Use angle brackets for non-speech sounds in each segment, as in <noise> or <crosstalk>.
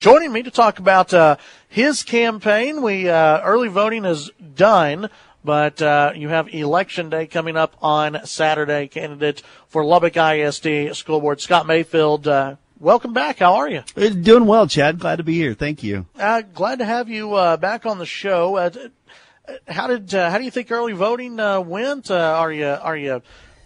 Joining me to talk about uh, his campaign, we uh, early voting is done, but uh, you have election day coming up on Saturday. Candidate for Lubbock ISD School Board, Scot Mayfield. Uh, welcome back. How are you? Doing well, Chad. Glad to be here. Thank you. Uh, glad to have you uh, back on the show. how did how do you think early voting went? are you are you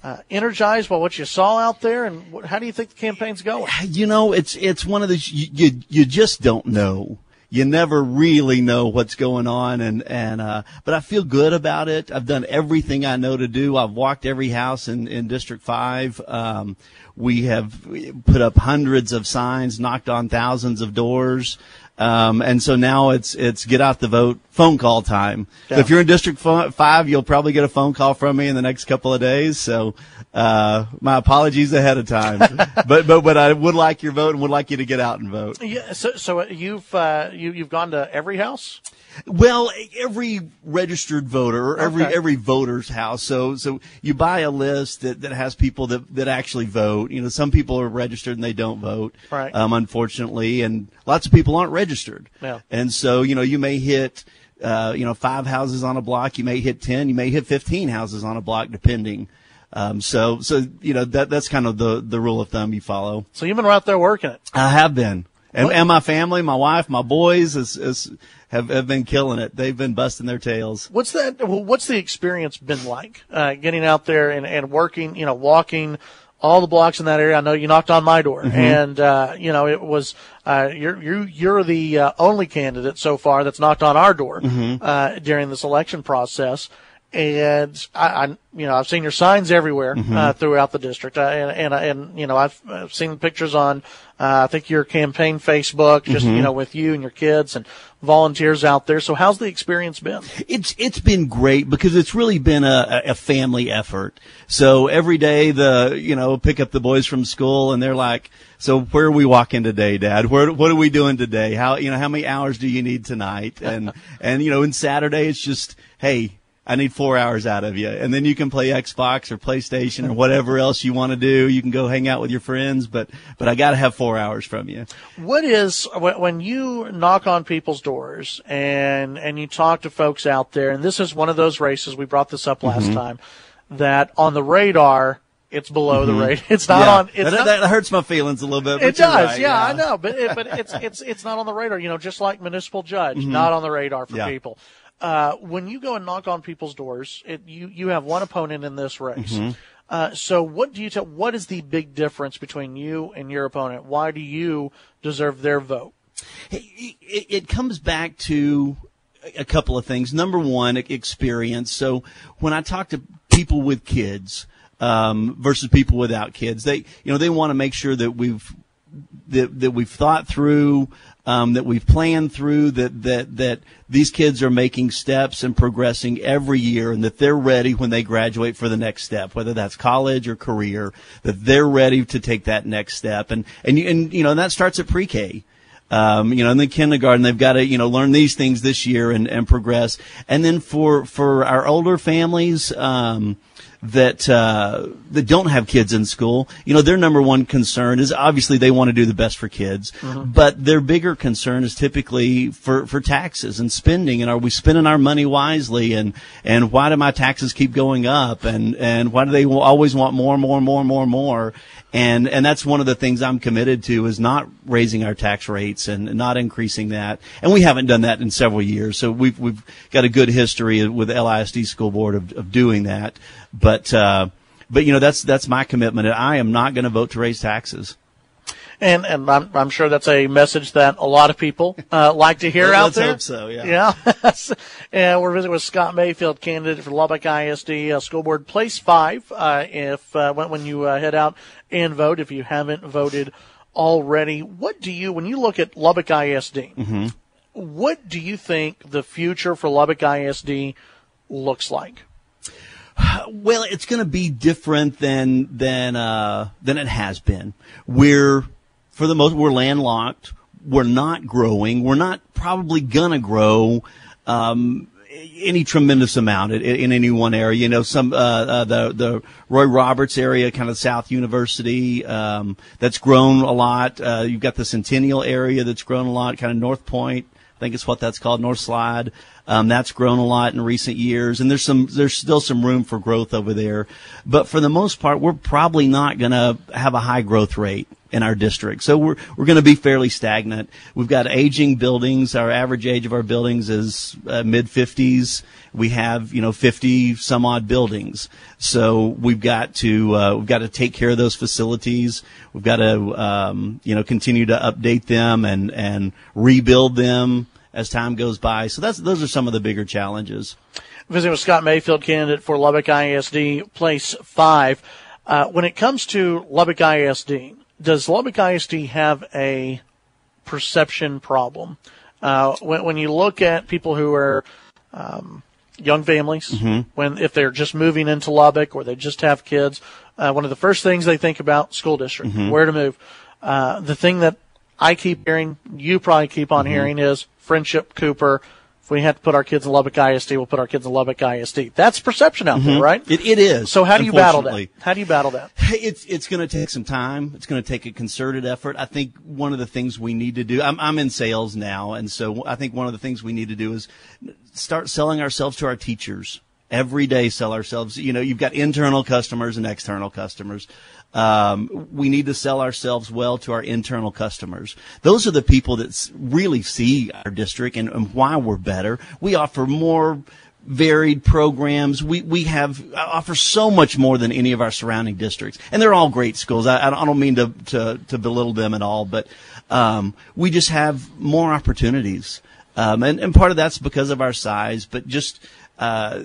uh, energized by what you saw out there, and how do you think the campaign's going? You know, it's it's one of those you you, you just don't know. You never really know what's going on, and and uh, but I feel good about it. I've done everything I know to do. I've walked every house in in District Five. Um, we have put up hundreds of signs, knocked on thousands of doors. Um, and so now it's it's get out the vote phone call time. Yeah. So if you're in District Five, you'll probably get a phone call from me in the next couple of days. So uh, my apologies ahead of time. <laughs> but but but I would like your vote and would like you to get out and vote. Yeah. So so you've uh, you you've gone to every house. Well, every registered voter, every okay. every voter's house. So so you buy a list that, that has people that, that actually vote. You know, some people are registered and they don't vote. Right. Um, unfortunately, and lots of people aren't registered. Yeah. And so you know you may hit. Uh, you know, five houses on a block. You may hit ten. You may hit fifteen houses on a block, depending. Um, so, so you know that that's kind of the the rule of thumb you follow. So you've been right there working it. I have been, and, and my family, my wife, my boys, is, is have, have been killing it. They've been busting their tails. What's that? What's the experience been like? Uh, getting out there and, and working, you know, walking all the blocks in that area. I know you knocked on my door, mm-hmm. and uh, you know it was uh, you're you you're the uh, only candidate so far that's knocked on our door mm-hmm. uh, during this election process. And I, I, you know, I've seen your signs everywhere mm-hmm. uh, throughout the district, uh, and and and you know, I've, I've seen pictures on, uh, I think your campaign Facebook, just mm-hmm. you know, with you and your kids and volunteers out there. So, how's the experience been? It's it's been great because it's really been a, a family effort. So every day, the you know, pick up the boys from school, and they're like, "So where are we walking today, Dad? Where what are we doing today? How you know how many hours do you need tonight?" And <laughs> and you know, and Saturday it's just, hey I need four hours out of you. And then you can play Xbox or PlayStation or whatever else you want to do. You can go hang out with your friends, but, but I got to have four hours from you. What is, when you knock on people's doors and, and you talk to folks out there, and this is one of those races, we brought this up last mm-hmm. time, that on the radar, it's below mm-hmm. the rate. <laughs> It's not yeah. on. It's that, not, that, hurts my feelings a little bit. it does. Right, yeah, yeah, I know. But it, but it's <laughs> it's it's not on the radar. You know, just like municipal judge, mm-hmm. not on the radar for yeah. people uh, when you go and knock on people's doors, it, you you have one opponent in this race. Mm-hmm. Uh, so, what do you tell? What is the big difference between you and your opponent? Why do you deserve their vote? It, it, it comes back to a couple of things. Number one, experience. So, when I talk to people with kids um, versus people without kids, they you know they want to make sure that we've that, that we've thought through um, that we've planned through that that that these kids are making steps and progressing every year, and that they're ready when they graduate for the next step, whether that's college or career, that they're ready to take that next step, and and you, and you know and that starts at pre-K. Um, you know, in the kindergarten, they've got to, you know, learn these things this year and, and progress. And then for, for our older families, um, that uh, that don't have kids in school, you know, their number one concern is obviously they want to do the best for kids, mm-hmm. but their bigger concern is typically for, for taxes and spending, and are we spending our money wisely, and and why do my taxes keep going up, and and why do they always want more, more, more, more, more, and and that's one of the things I'm committed to is not raising our tax rates and not increasing that, and we haven't done that in several years, so we've we've got a good history with LISD school board of, of doing that. But uh, but you know that's that's my commitment. And I am not going to vote to raise taxes. And and I'm I'm sure that's a message that a lot of people uh, like to hear out there. so, yeah. Yeah. <laughs> and we're visiting with Scot Mayfield, candidate for Lubbock ISD uh, School Board, place five. Uh, if uh, when, when you uh, head out and vote, if you haven't voted already, what do you when you look at Lubbock ISD? Mm-hmm. What do you think the future for Lubbock ISD looks like? Well, it's going to be different than than uh, than it has been. We're for the most we're landlocked. We're not growing. We're not probably gonna grow. Um, any tremendous amount in, in any one area. You know, some uh, uh, the the Roy Roberts area, kind of South University, um, that's grown a lot. Uh, you've got the Centennial area that's grown a lot, kind of North Point. I think it's what that's called, North Slide. Um, that's grown a lot in recent years, and there's some there's still some room for growth over there. But for the most part, we're probably not going to have a high growth rate in our district. So we're we're going to be fairly stagnant. We've got aging buildings. Our average age of our buildings is uh, mid 50s. We have you know 50 some odd buildings. So we've got to uh, we've got to take care of those facilities. We've got to um, you know continue to update them and and rebuild them as time goes by. So that's those are some of the bigger challenges. Visiting with Scot Mayfield, candidate for Lubbock ISD, place five. Uh, when it comes to Lubbock ISD, does Lubbock ISD have a perception problem? Uh, when, when you look at people who are um, young families, Mm-hmm. when if they're just moving into Lubbock or they just have kids, uh, one of the first things they think about school district, Mm-hmm. where to move. Uh, the thing that I keep hearing, you probably keep on Mm-hmm. hearing, is Frenship Cooper. If we have to put our kids in Lubbock ISD, we'll put our kids in Lubbock ISD. That's perception out there, right? Mm-hmm. It, it is. so how do you battle that? How do you battle that? It's it's going to take some time. It's going to take a concerted effort. I think one of the things we need to do. I'm I'm in sales now, and so I think one of the things we need to do is start selling ourselves to our teachers every day. Sell ourselves. You know, you've got internal customers and external customers. Um, we need to sell ourselves well to our internal customers. Those are the people that really see our district and, and why we're better. We offer more varied programs. We we have offer so much more than any of our surrounding districts, and they're all great schools. I, I don't mean to, to to belittle them at all, but um, we just have more opportunities, um, and and part of that's because of our size, but just. Uh,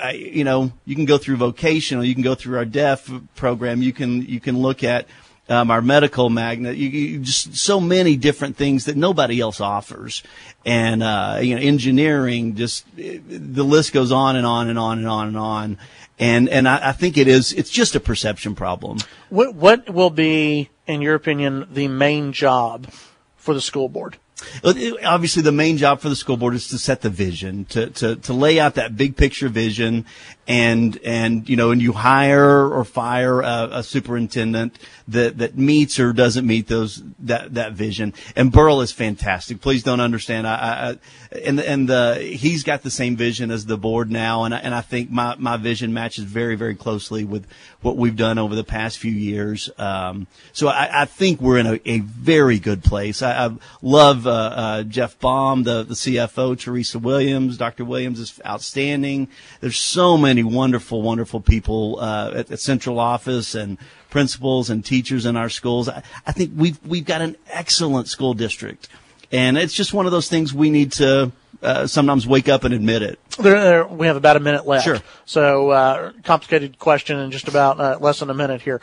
I, you know, you can go through vocational, you can go through our deaf program, you can you can look at um, our medical magnet, you, you just so many different things that nobody else offers, and uh, you know, engineering, just the list goes on and on and on and on and on, and and I, I think it is it's just a perception problem. What, what will be, in your opinion, the main job for the school board? Obviously, the main job for the school board is to set the vision, to, to, to lay out that big picture vision, and and you know, and you hire or fire a, a superintendent that that meets or doesn't meet those that that vision. And Berhl is fantastic. Please don't understand. I, I and and the he's got the same vision as the board now, and I, and I think my my vision matches very very closely with what we've done over the past few years. Um, so I, I think we're in a, a very good place. I, I love uh, uh, Jeff Baum, the the CFO, Teresa Williams. Dr. Williams is outstanding. There's so many wonderful wonderful people uh, at the central office and principals and teachers in our schools. I, I think we've we've got an excellent school district, and it's just one of those things we need to uh, sometimes wake up and admit it. There, there, we have about a minute left. Sure. So, uh, complicated question in just about uh, less than a minute here.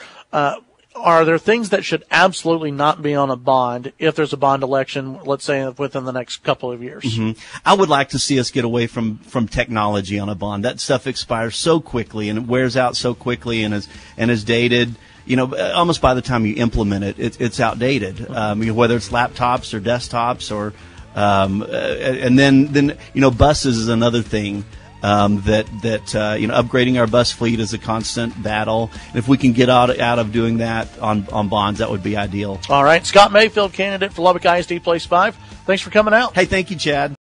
Are there things that should absolutely not be on a bond if there's a bond election, let's say within the next couple of years? I would like to see us get away from from technology on a bond. That stuff expires so quickly and it wears out so quickly and is and is dated. You know, almost by the time you implement it, it it's outdated. Um, you know, whether it's laptops or desktops or, um, uh, and then then you know, buses is another thing. Um, that that uh, you know, upgrading our bus fleet is a constant battle. And if we can get out out of doing that on on bonds, that would be ideal. All right. Scot Mayfield, candidate for Lubbock ISD Place 5. Thanks for coming out. Hey, thank you, Chad.